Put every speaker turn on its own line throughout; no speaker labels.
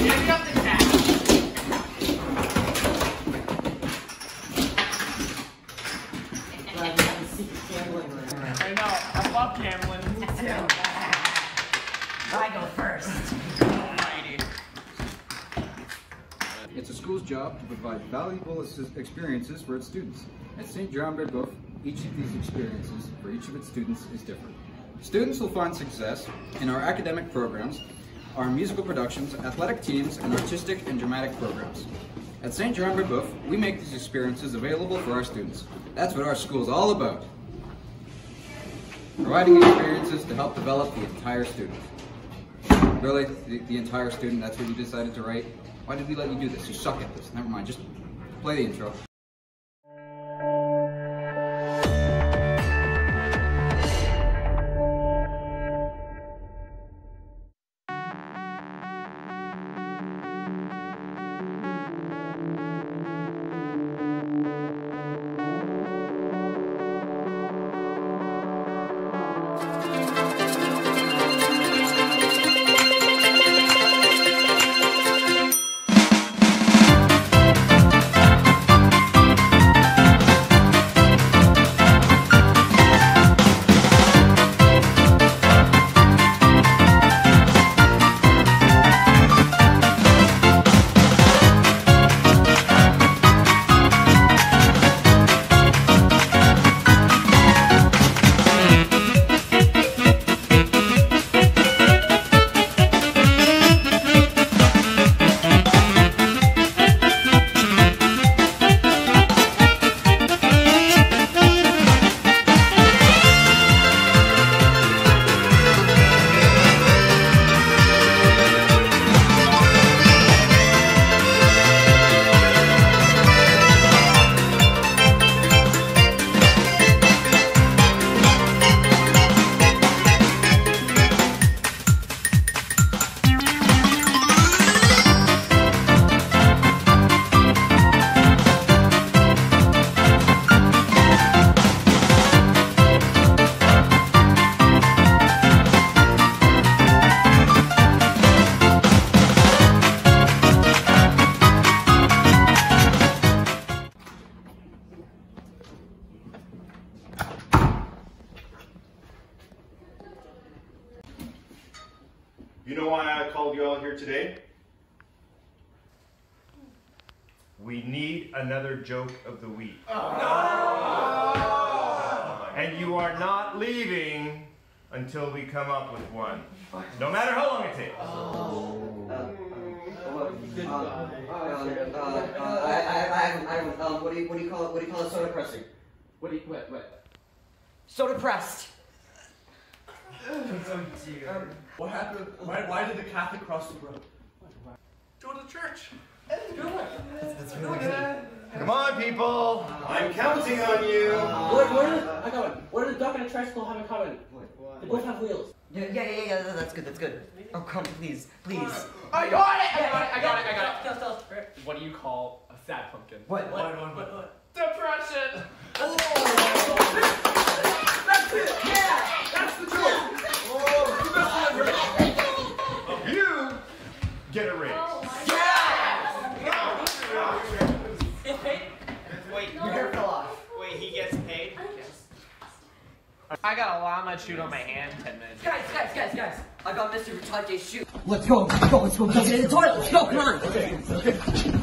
I know. I love I go first.
It's a school's job to provide valuable experiences for its students. At St. John Brebeuf, each of these experiences for each of its students is different. Students will find success in our academic programs our musical productions, athletic teams, and artistic and dramatic programs. At St. John Brebeuf, we make these experiences available for our students. That's what our school is all about. Providing experiences to help develop the entire student. Really? The, the entire student? That's what you decided to write? Why did we let you do this? You suck at this. Never mind. Just play the intro.
You know why I called you all here today? We need another joke of the week. Oh, no! And you are not leaving until we come up with one. No matter how long it takes. Oh.
Uh, uh, uh, I, I, I haven't, I haven't, um, what do you, what do you call it, what do you call it, soda pressing?
What do you, what, what?
So depressed.
Um, what happened? Why, why did the Catholic cross the road?
Go to the church.
Come on, people. Uh, I'm counting on you.
What, what, are, I got one. What do the duck and a tricycle have in common? They both have wheels.
Yeah, yeah, yeah, yeah, that's good, that's good. Oh, come, please, please.
I got it! I got it! I got it! I got it! Tell us, tell. What do you call a sad pumpkin?
What?
What? What? What? what? Depression. Oh. You got a llama chewed on my hand. Ten minutes.
Guys, guys, guys, guys. I got Mr. Vertage's shoe. Let's go, let's go, let's go. Let's get in the toilet. Let's go, come on.
This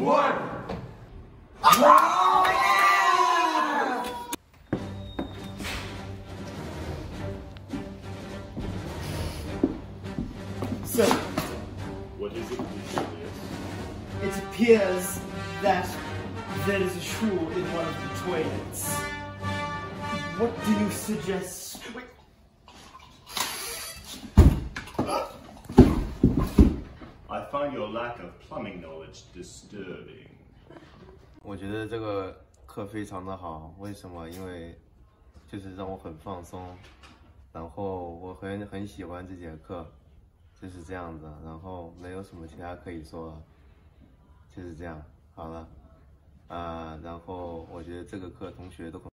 one. Oh,
yeah! So,
what is it?
It appears that there is a shoe in one of the toilets. What do you suggest
your lack of plumbing knowledge disturbing.
我觉得这个课非常的好，为什么？因为就是让我很放松，然后我很很喜欢这节课，就是这样子，然后没有什么其他可以说了，就是这样，好了，啊、然后我觉得这个课同学都很。